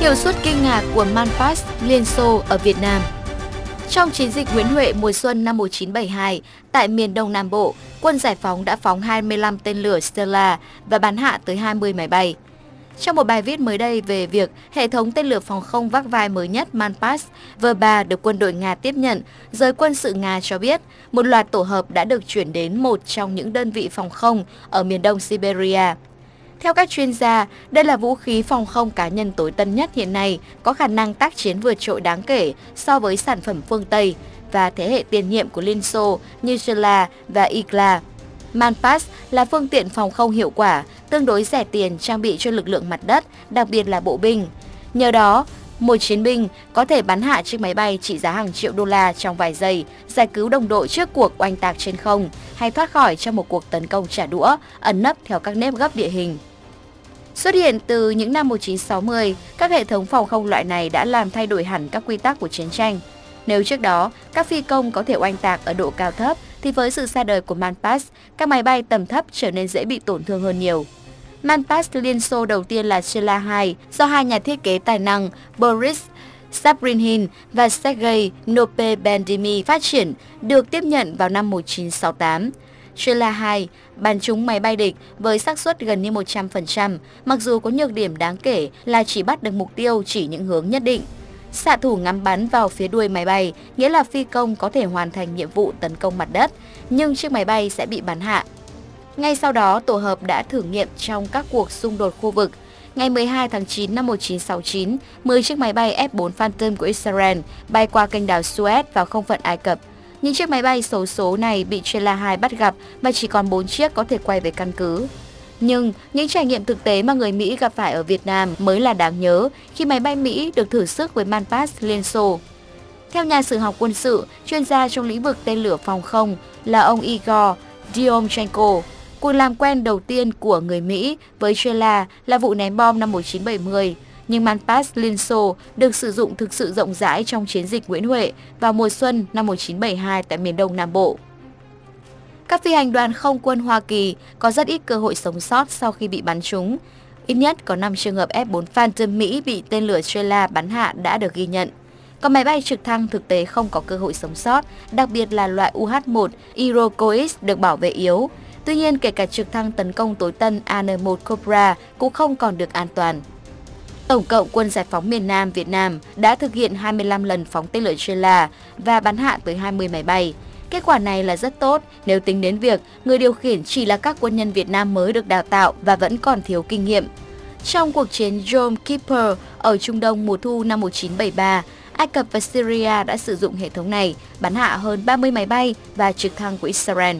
Hiệu suất kinh ngạc của Manpass Liên Xô ở Việt Nam Trong chiến dịch Nguyễn Huệ mùa xuân năm 1972, tại miền Đông Nam Bộ, quân giải phóng đã phóng 25 tên lửa Stella và bắn hạ tới 20 máy bay. Trong một bài viết mới đây về việc hệ thống tên lửa phòng không vác vai mới nhất Manpass V3 được quân đội Nga tiếp nhận, giới quân sự Nga cho biết một loạt tổ hợp đã được chuyển đến một trong những đơn vị phòng không ở miền đông Siberia. Theo các chuyên gia, đây là vũ khí phòng không cá nhân tối tân nhất hiện nay, có khả năng tác chiến vượt trội đáng kể so với sản phẩm phương Tây và thế hệ tiền nhiệm của Liên Xô như Shela và Igla. Manpass là phương tiện phòng không hiệu quả, tương đối rẻ tiền trang bị cho lực lượng mặt đất, đặc biệt là bộ binh. Nhờ đó, một chiến binh có thể bắn hạ chiếc máy bay trị giá hàng triệu đô la trong vài giây, giải cứu đồng đội trước cuộc oanh tạc trên không hay thoát khỏi trong một cuộc tấn công trả đũa, ẩn nấp theo các nếp gấp địa hình. Xuất hiện từ những năm 1960, các hệ thống phòng không loại này đã làm thay đổi hẳn các quy tắc của chiến tranh. Nếu trước đó, các phi công có thể oanh tạc ở độ cao thấp, thì với sự ra đời của Manpass, các máy bay tầm thấp trở nên dễ bị tổn thương hơn nhiều. Manpass Liên Xô đầu tiên là Shela 2 do hai nhà thiết kế tài năng Boris Sabrinhin và Sergei Nopebendimy phát triển, được tiếp nhận vào năm 1968. Shela 2 bắn trúng máy bay địch với xác suất gần như 100%, mặc dù có nhược điểm đáng kể là chỉ bắt được mục tiêu chỉ những hướng nhất định. Xạ thủ ngắm bắn vào phía đuôi máy bay, nghĩa là phi công có thể hoàn thành nhiệm vụ tấn công mặt đất, nhưng chiếc máy bay sẽ bị bắn hạ. Ngay sau đó, tổ hợp đã thử nghiệm trong các cuộc xung đột khu vực. Ngày 12 tháng 9 năm 1969, 10 chiếc máy bay F-4 Phantom của Israel bay qua kênh đảo Suez vào không phận Ai Cập. Những chiếc máy bay xấu số này bị Chela 2 bắt gặp và chỉ còn 4 chiếc có thể quay về căn cứ. Nhưng những trải nghiệm thực tế mà người Mỹ gặp phải ở Việt Nam mới là đáng nhớ khi máy bay Mỹ được thử sức với Manpass Liên Xô. Theo nhà sử học quân sự, chuyên gia trong lĩnh vực tên lửa phòng không là ông Igor Diomchenko, cuộc làm quen đầu tiên của người Mỹ với Chela là vụ ném bom năm 1970 nhưng Manpass Liên Xô được sử dụng thực sự rộng rãi trong chiến dịch Nguyễn Huệ vào mùa xuân năm 1972 tại miền Đông Nam Bộ. Các phi hành đoàn không quân Hoa Kỳ có rất ít cơ hội sống sót sau khi bị bắn trúng. Ít nhất có 5 trường hợp F-4 Phantom Mỹ bị tên lửa Strela bắn hạ đã được ghi nhận. Còn máy bay trực thăng thực tế không có cơ hội sống sót, đặc biệt là loại UH-1 Iroquois được bảo vệ yếu. Tuy nhiên, kể cả trực thăng tấn công tối tân AN-1 Cobra cũng không còn được an toàn. Tổng cộng quân giải phóng miền Nam Việt Nam đã thực hiện 25 lần phóng tên lửa Strela và bắn hạ tới 20 máy bay. Kết quả này là rất tốt nếu tính đến việc người điều khiển chỉ là các quân nhân Việt Nam mới được đào tạo và vẫn còn thiếu kinh nghiệm. Trong cuộc chiến Yom Kippur ở Trung Đông mùa thu năm 1973, Ai Cập và Syria đã sử dụng hệ thống này bắn hạ hơn 30 máy bay và trực thăng của Israel.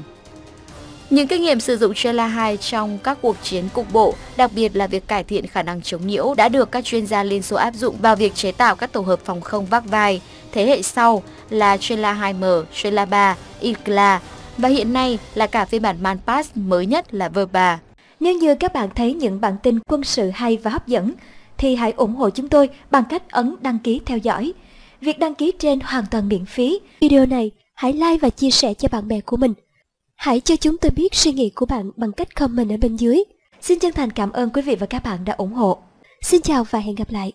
Những kinh nghiệm sử dụng Chela 2 trong các cuộc chiến cục bộ, đặc biệt là việc cải thiện khả năng chống nhiễu đã được các chuyên gia Liên Xô áp dụng vào việc chế tạo các tổ hợp phòng không vác vai thế hệ sau là Chela 2M, Chela 3, Ikla và hiện nay là cả phiên bản Manpass mới nhất là V3. Nếu như các bạn thấy những bản tin quân sự hay và hấp dẫn, thì hãy ủng hộ chúng tôi bằng cách ấn đăng ký theo dõi. Việc đăng ký trên hoàn toàn miễn phí. Video này hãy like và chia sẻ cho bạn bè của mình. Hãy cho chúng tôi biết suy nghĩ của bạn bằng cách comment ở bên dưới. Xin chân thành cảm ơn quý vị và các bạn đã ủng hộ. Xin chào và hẹn gặp lại.